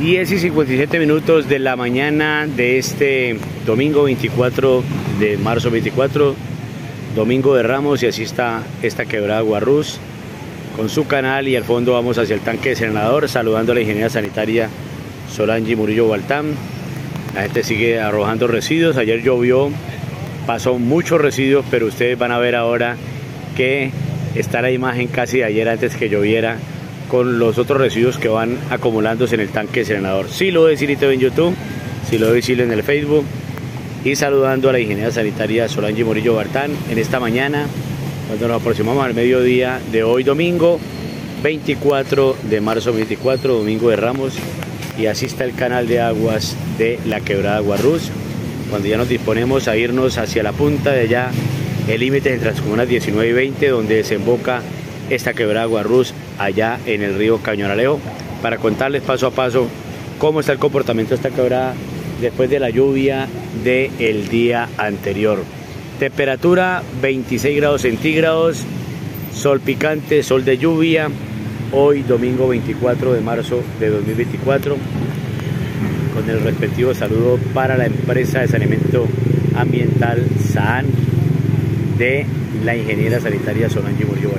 10 y 57 minutos de la mañana de este domingo 24 de marzo 24, domingo de Ramos y así está esta quebrada Guarrús con su canal y al fondo vamos hacia el tanque de senador saludando a la ingeniera sanitaria Solange Murillo Baltán. La gente sigue arrojando residuos, ayer llovió, pasó muchos residuos, pero ustedes van a ver ahora que está la imagen casi de ayer antes que lloviera con los otros residuos que van acumulándose en el tanque de senador. Si lo ves en YouTube, si lo ves en el Facebook y saludando a la ingeniera sanitaria Solange Morillo Bartán en esta mañana cuando nos aproximamos al mediodía de hoy domingo 24 de marzo 24, domingo de Ramos y así está el canal de aguas de la quebrada Guarruz cuando ya nos disponemos a irnos hacia la punta de allá el límite entre las comunas 19 y 20 donde desemboca esta quebrada Guarruz allá en el río Cañonaleo para contarles paso a paso cómo está el comportamiento de esta quebrada después de la lluvia del día anterior. Temperatura 26 grados centígrados, sol picante, sol de lluvia, hoy domingo 24 de marzo de 2024, con el respectivo saludo para la empresa de saneamiento ambiental SAN de la ingeniera sanitaria Solange Murillo.